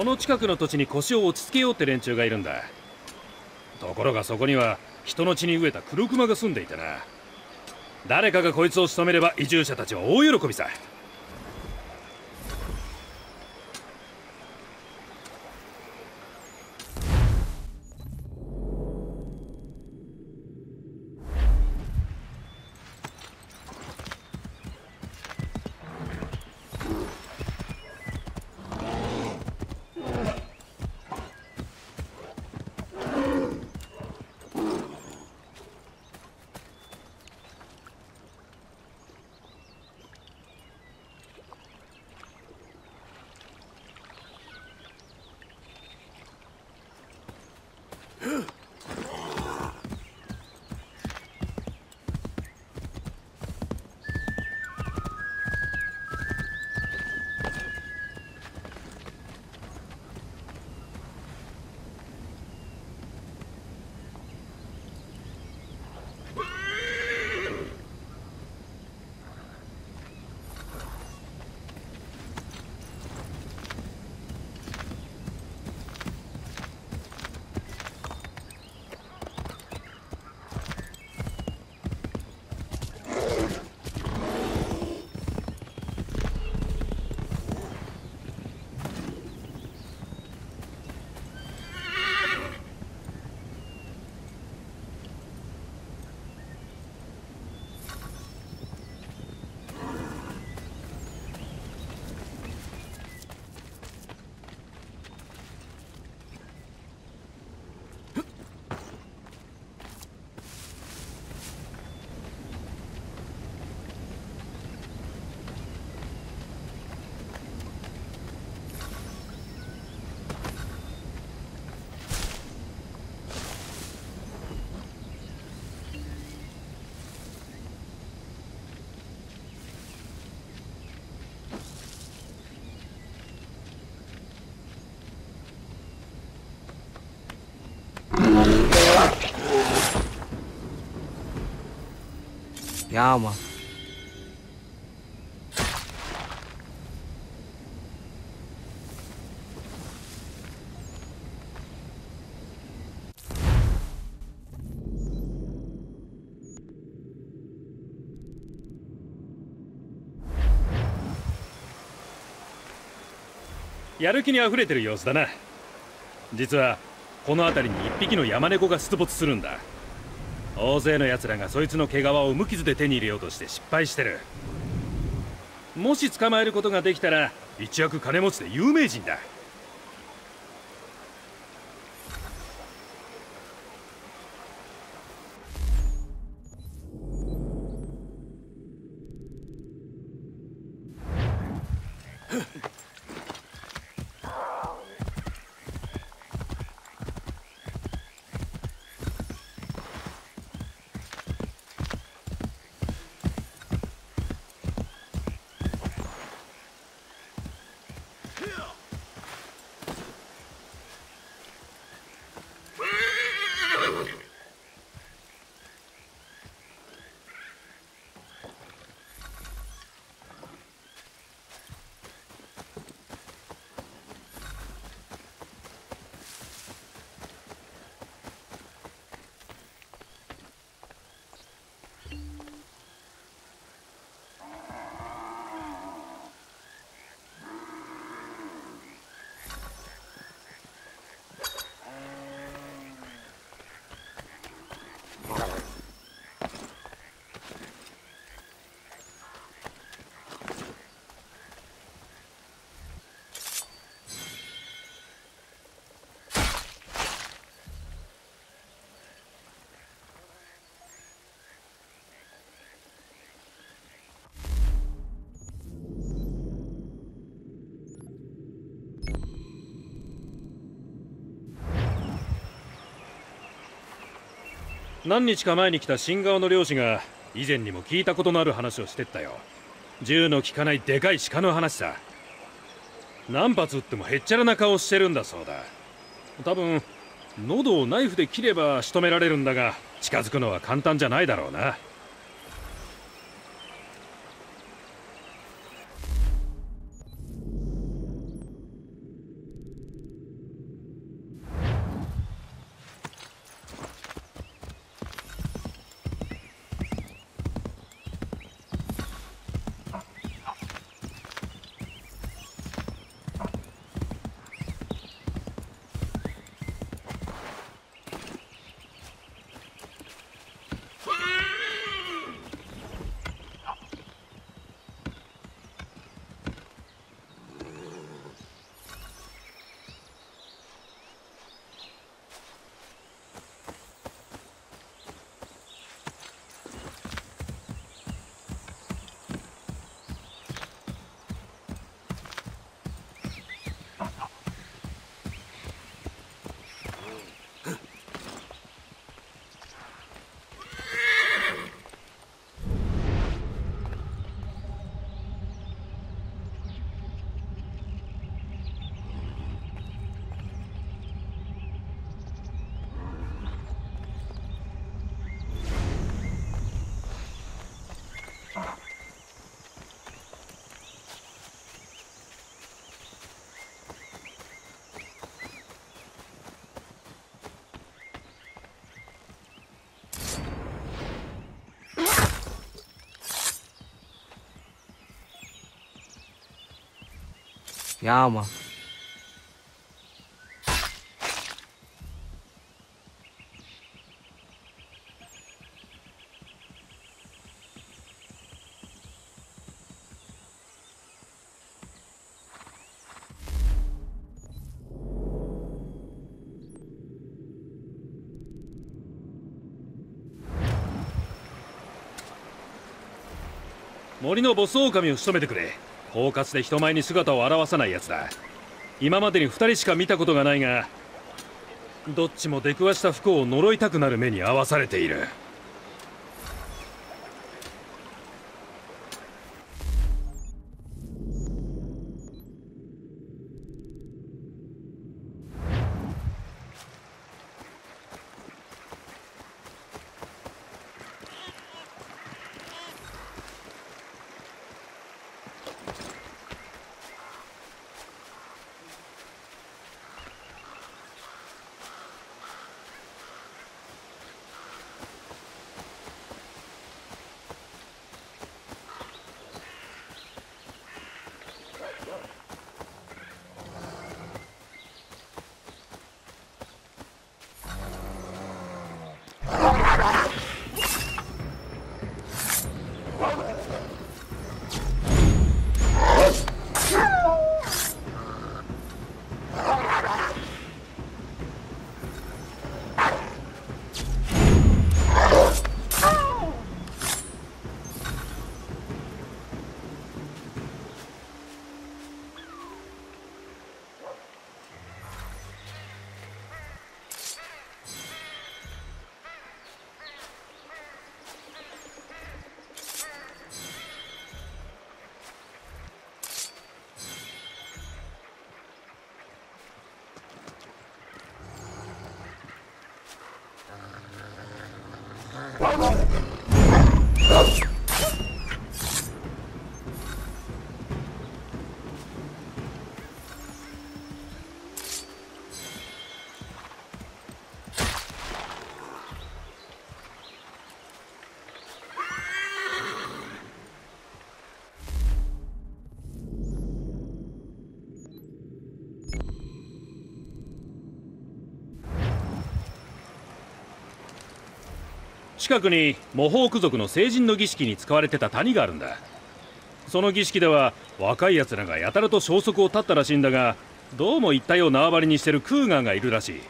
この近くの土地に腰を落ち着けようって連中がいるんだ。ところがそこには人の血に飢えた黒熊が住んでいてな。誰かがこいつを仕留めれば移住者たちは大喜びさ。やーまやる気にあふれてる様子だな。実はこの辺りに一匹の山猫が出没するんだ。大勢の奴らがそいつの毛皮を無傷で手に入れようとして失敗してる。もし捕まえることができたら一躍金持ちで有名人だ。何日か前に来た新顔の漁師が以前にも聞いたことのある話をしてったよ。銃の効かないでかい鹿の話さ。何発撃ってもへっちゃらな顔してるんだそうだ。多分喉をナイフで切れば仕留められるんだが近づくのは簡単じゃないだろうな。Ja, man. 森のボス狼を仕留めてくれ狡猾で人前に姿を現さないやつだ。今までに2人しか見たことがないがどっちも出くわした不幸を呪いたくなる目に遭わされている。Come on. 近くに模倣ク族の成人の儀式に使われてた谷があるんだ。その儀式では若い奴らがやたらと消息を絶ったらしいんだがどうも一体を縄張りにしてるクーガーがいるらしい。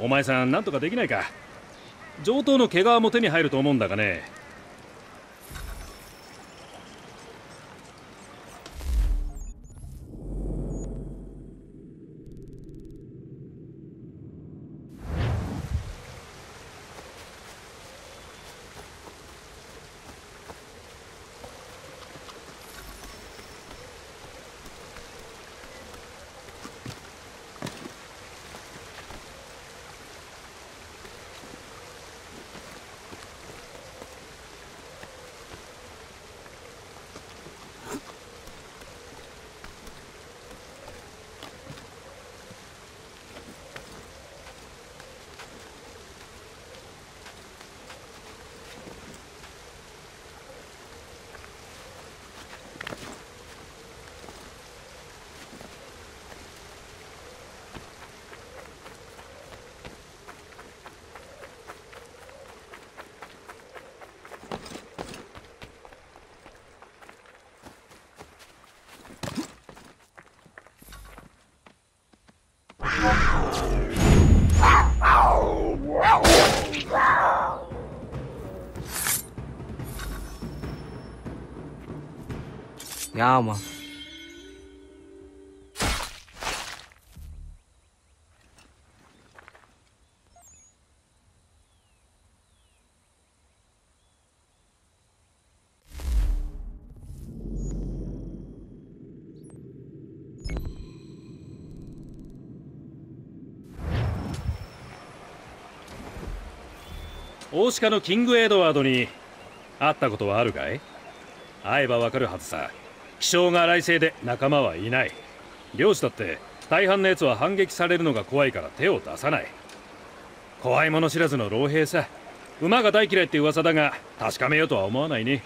お前さん何とかできないか？上等の毛皮も手に入ると思うんだがね。ヤーマン大鹿のキングエドワードに会ったことはあるかい？会えばわかるはずさ。気性が荒いせいで仲間はいない。漁師だって大半のやつは反撃されるのが怖いから手を出さない。怖いもの知らずの老兵さ。馬が大嫌いって噂だが確かめようとは思わないね。